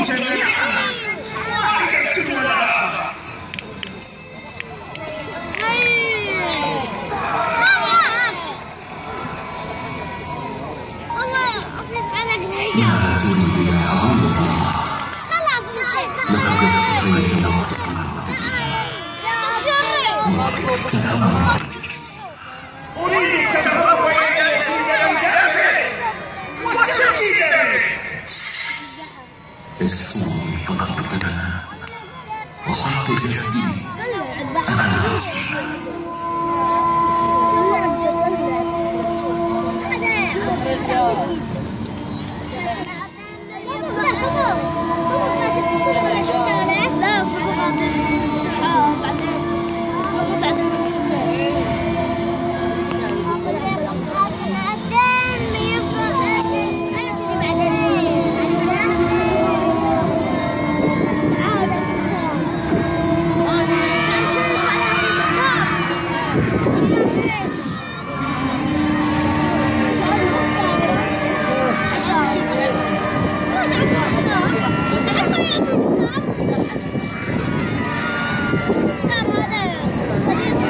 哎！妈妈，妈妈，我看到一个。اسفوني قد وخط جهدي أنا 干嘛的？